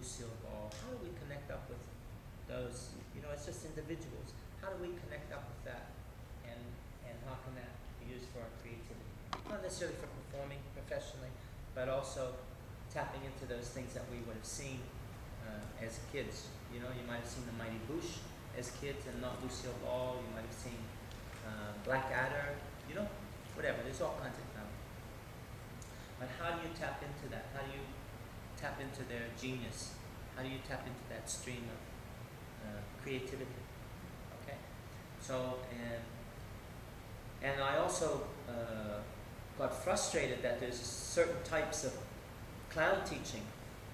Lucille Ball? How do we connect up with those, you know, it's just individuals. How do we connect up with that? And, and how can that be used for our creativity? Not necessarily for performing professionally, but also tapping into those things that we would have seen uh, as kids. You know, you might have seen the Mighty Boosh as kids and not Lucille Ball. You might have seen uh, Blackadder. You know, whatever. There's all kinds of talent. But how do you tap into that? How do you tap into their genius? How do you tap into that stream of uh, creativity? Okay. So and and I also uh, got frustrated that there's certain types of clown teaching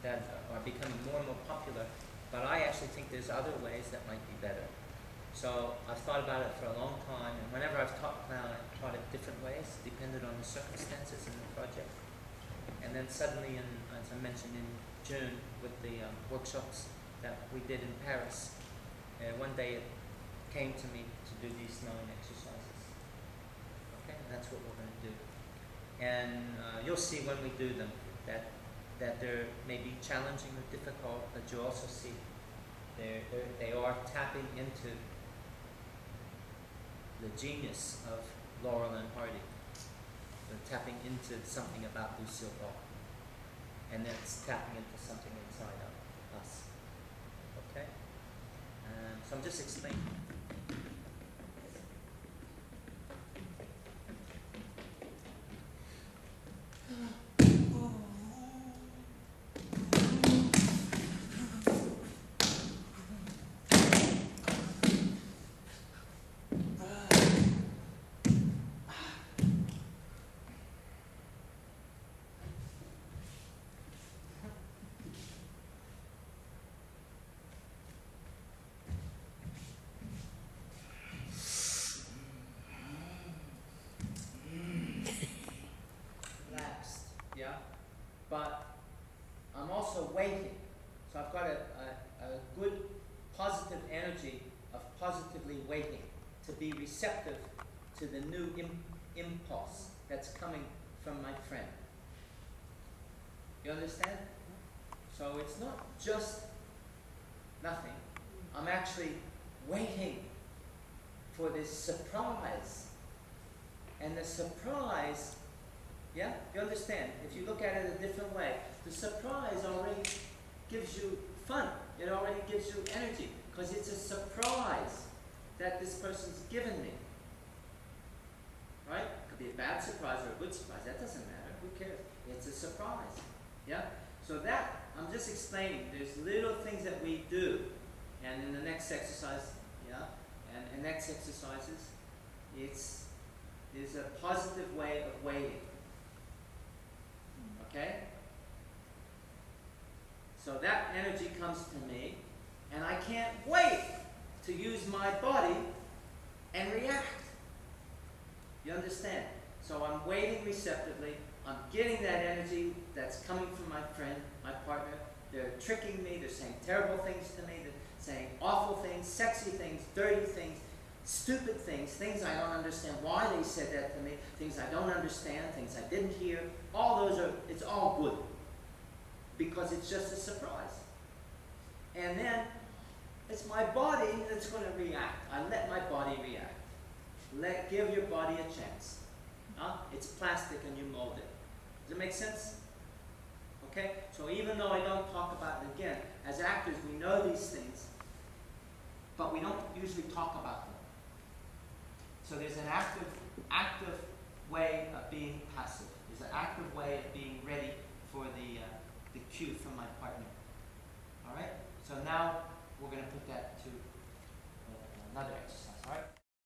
that are becoming more and more popular, but I actually think there's other ways that might be better. So I've thought about it for a long time, and whenever I've taught clown, I've taught it different ways, depended on the circumstances and the then suddenly, in, as I mentioned in June, with the um, workshops that we did in Paris, uh, one day it came to me to do these nine exercises. Okay, that's what we're going to do. And uh, you'll see when we do them that that they're maybe challenging or difficult, but you also see they're, they're, they are tapping into the genius of Laurel and Hardy. They're tapping into something about Lucille Ball. And that's tapping into something inside of us. Okay? Um, so I'm just explaining. relaxed, yeah? But I'm also waiting. So I've got a, a, a good positive energy of positively waiting to be receptive to the new Im- impulse that's coming from my friend. You understand? So it's not just nothing. I'm actually waiting for this surprise. And the surprise yeah? You understand? If you look at it a different way, the surprise already gives you fun. It already gives you energy because it's a surprise that this person's given me. Right? It could be a bad surprise or a good surprise. That doesn't matter. Who cares? It's a surprise. Yeah? So that, I'm just explaining. There's little things that we do. And in the next exercise, yeah? And, and next exercises, it's, is a positive way of waiting. Okay? So that energy comes to me, and I can't wait to use my body and react. You understand? So I'm waiting receptively. I'm getting that energy that's coming from my friend, my partner. They're tricking me. They're saying terrible things to me. They're saying awful things, sexy things, dirty things, stupid things, things I don't understand why they said that to me, things I don't understand, things I didn't All those are, it's all good. Because it's just a surprise. And then it's my body that's going to react. I let my body react. Let give your body a chance. Huh? It's plastic and you mold it. Does it make sense? Okay? So even though I don't talk about it again, as actors we know these things, but we don't usually talk about them. So there's an active, active way of being passive. It's an active way of being ready for the, uh, the cue from my partner. All right? So now we're going to put that to uh, another exercise. All right?